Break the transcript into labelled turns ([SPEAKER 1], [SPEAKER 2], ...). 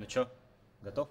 [SPEAKER 1] Ну чё, готов?